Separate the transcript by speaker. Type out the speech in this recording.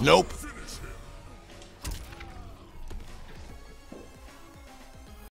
Speaker 1: Nope.